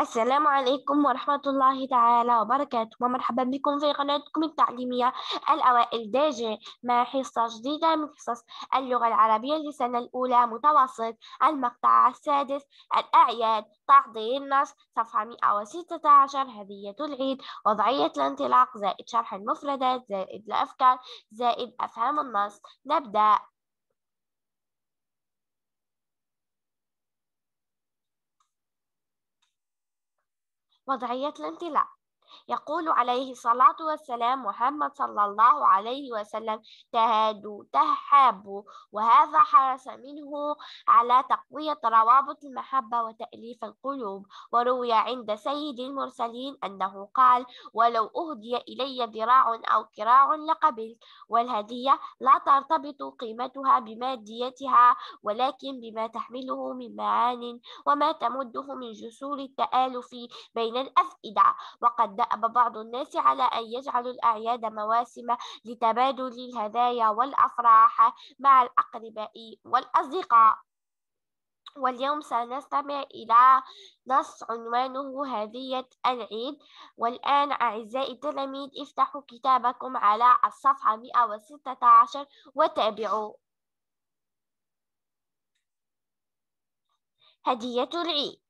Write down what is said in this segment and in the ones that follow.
السلام عليكم ورحمة الله تعالى وبركاته. ومرحبا بكم في قناتكم التعليمية الأوائل داجي. مع حصة جديدة؟ من حصص اللغة العربية للسنة الأولى متوسط المقطع السادس الأعياد تعطيل النص صفحة 116 هدية العيد وضعية الانطلاق زائد شرح المفردات زائد الأفكار زائد أفهام النص. نبدأ. وضعية الانطلاق. يقول عليه الصلاة والسلام محمد صلى الله عليه وسلم تهادوا تحابوا وهذا حرص منه على تقوية روابط المحبة وتأليف القلوب. وروي عند سيد المرسلين أنه قال ولو أهدي إلي ذراع أو كراع لقبلت والهدية لا ترتبط قيمتها بماديتها ولكن بما تحمله من معان وما تمده من جسور التآلف بين الأفئدة. وقد دأب بعض الناس على أن يجعلوا الأعياد مواسم لتبادل الهدايا والأفراح مع الأقرباء والأصدقاء. واليوم سنستمع إلى نص عنوانه هدية العيد. والآن أعزائي التلاميذ افتحوا كتابكم على الصفحة 116 وتابعوا. هدية العيد.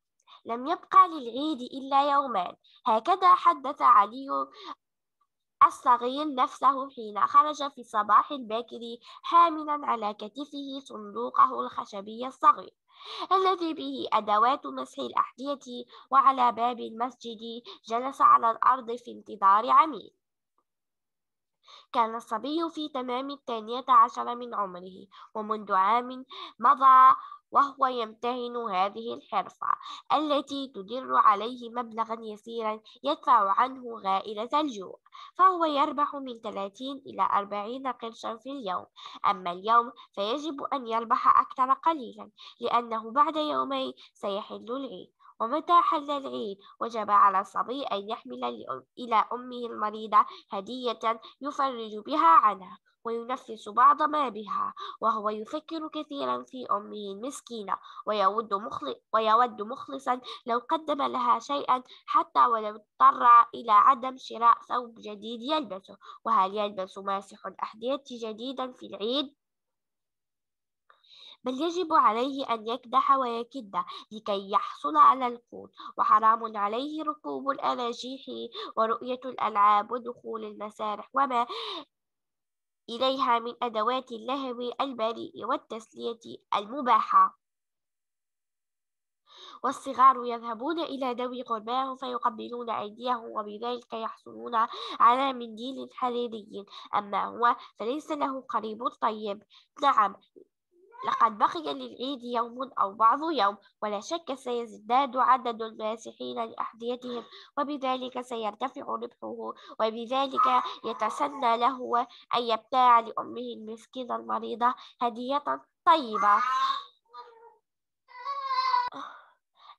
لم يبقى للعيد إلا يومان. هكذا حدث علي الصغير نفسه حين خرج في الصباح الباكر حاملا على كتفه صندوقه الخشبي الصغير الذي به أدوات مسح الأحذية وعلى باب المسجد جلس على الأرض في انتظار عميل. كان الصبي في تمام الثانية عشر من عمره ومنذ عام مضى وهو يمتهن هذه الحرفة التي تدر عليه مبلغا يسيرا يدفع عنه غائلة الجوع فهو يربح من 30 إلى 40 قرشا في اليوم. أما اليوم فيجب أن يربح أكثر قليلا لأنه بعد يومين سيحل العيد. ومتى حل العيد وجب على الصبي أن يحمل إلى أمه المريضة هدية يفرج بها عنها وينفس بعض ما بها وهو يفكر كثيرا في أمه المسكينة ويود, مخلص ويود مخلصا لو قدم لها شيئا حتى ولو اضطر إلى عدم شراء ثوب جديد يلبسه وهل يلبس ماسح الأحذية جديدا في العيد؟ بل يجب عليه أن يكدح ويكد لكي يحصل على القوت وحرام عليه ركوب الأراجيح ورؤية الألعاب ودخول المسارح وما إليها من أدوات اللهو البريء والتسلية المباحة. والصغار يذهبون إلى ذوي قرباهم فيقبلون أيديهم وبذلك يحصلون على منديل حريري. أما هو فليس له قريب طيب. نعم. لقد بقي للعيد يوم أو بعض يوم ولا شك سيزداد عدد الماسحين لأحذيتهم وبذلك سيرتفع ربحه وبذلك يتسنى له أن يبتاع لأمه المسكينة المريضة هدية طيبة.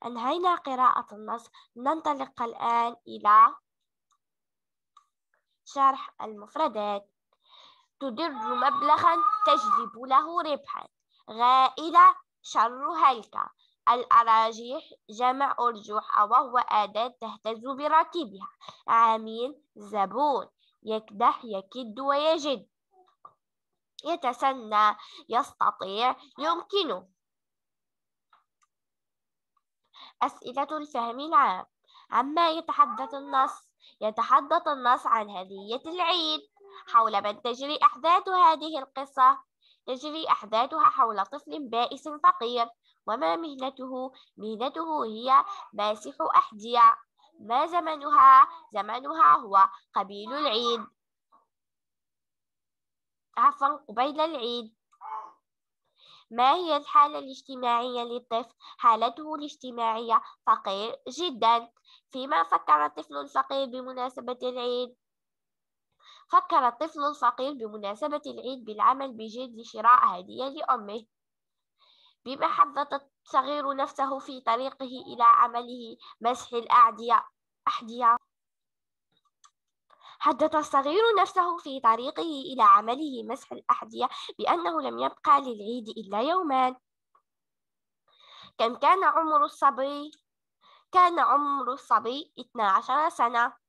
أنهينا قراءة النص. ننطلق الآن إلى شرح المفردات. تدر مبلغا تجلب له ربحا. غائلة شر هلكة الأراجيح جمع أرجوح وهو أداة تهتز براكبها. عميل زبون. يكدح يكد ويجد. يتسنى يستطيع يمكنه أسئلة الفهم العام. عما يتحدث النص؟ يتحدث النص عن هدية العيد. حول من تجري أحداث هذه القصة؟ تجري أحداثها حول طفل بائس فقير وما مهنته؟ مهنته هي ماسح أحذية ما زمنها؟ زمنها هو قبيل العيد عفوا قبيل العيد ما هي الحالة الاجتماعية للطفل؟ حالته الاجتماعية فقير جدا فيما فكر الطفل الفقير بمناسبة العيد فكر الطفل الفقير بمناسبة العيد بالعمل بجد لشراء هدية لأمه. بما حدث الصغير نفسه في طريقه إلى عمله مسح الأعدية أحدية حدث الصغير نفسه في طريقه إلى عمله مسح الأحذية بأنه لم يبقى للعيد إلا يومان. كم كان عمر الصبي؟ كان عمر الصبي 12 سنة.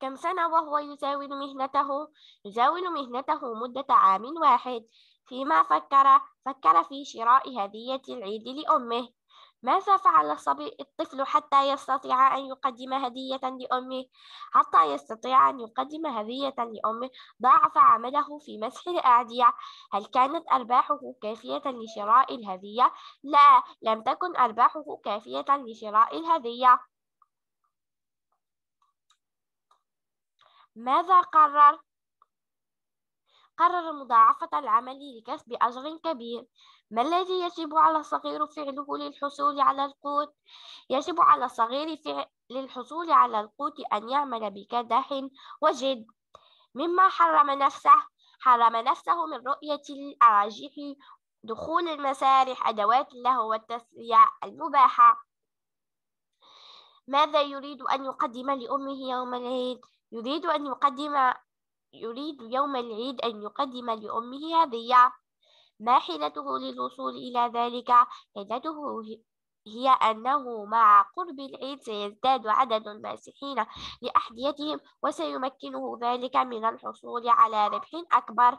كم سنة وهو يزاول مهنته؟ يزاول مهنته مدة عام واحد فيما فكر فكر في شراء هدية العيد لأمه ماذا فعل الصبي الطفل حتى يستطيع أن يقدم هدية لأمه؟ حتى يستطيع أن يقدم هدية لأمه ضاعف عمله في مسح الأعدية هل كانت أرباحه كافية لشراء الهدية؟ لا لم تكن أرباحه كافية لشراء الهدية ماذا قرر؟ قرر مضاعفة العمل لكسب أجر كبير ما الذي يجب على الصغير فعله للحصول على القوت؟ يجب على الصغير فعل للحصول على القوت أن يعمل بكدح وجد مما حرم نفسه حرم نفسه من رؤية الأراجح دخول المسارح أدوات اللهو والتسلية المباحة ماذا يريد أن يقدم لأمه يوم العيد؟ يريد أن يقدم يريد يوم العيد أن يقدم لأمه هدية ما حيلته للوصول إلى ذلك؟ حيلته هي أنه مع قرب العيد سيزداد عدد الماسحين لأحذيتهم وسيمكنه ذلك من الحصول على ربح أكبر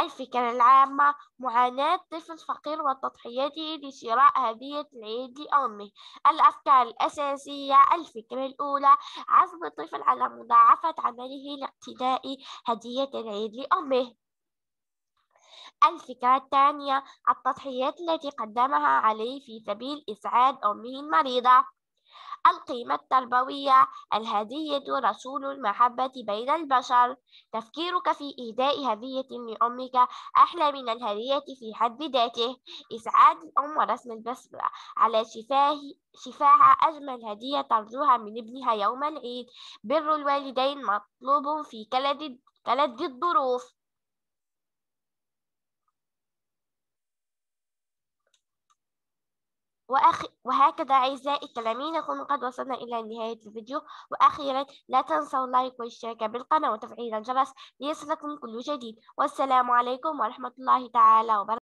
الفكرة العامة معاناة طفل فقير وتضحيته لشراء هدية العيد لأمه. الأفكار الأساسية الفكرة الأولى عزم الطفل على مضاعفة عمله لاقتناء هدية العيد لأمه. الفكرة الثانية التضحيات التي قدمها عليه في سبيل إسعاد أمه المريضة. القيمة التربوية الهدية رسول المحبة بين البشر. تفكيرك في إهداء هدية لأمك أحلى من الهدية في حد ذاته. إسعاد الأم ورسم البسمة على شفاه شفاها أجمل هدية ترجوها من ابنها يوم العيد. بر الوالدين مطلوب في كلد كلد الظروف. وأخ... وهكذا أعزائي التلاميذ نكون قد وصلنا إلى نهاية الفيديو. وأخيرا لا تنسوا اللايك والاشتراك بالقناة وتفعيل الجرس ليصلكم كل جديد. والسلام عليكم ورحمة الله تعالى وبركاته.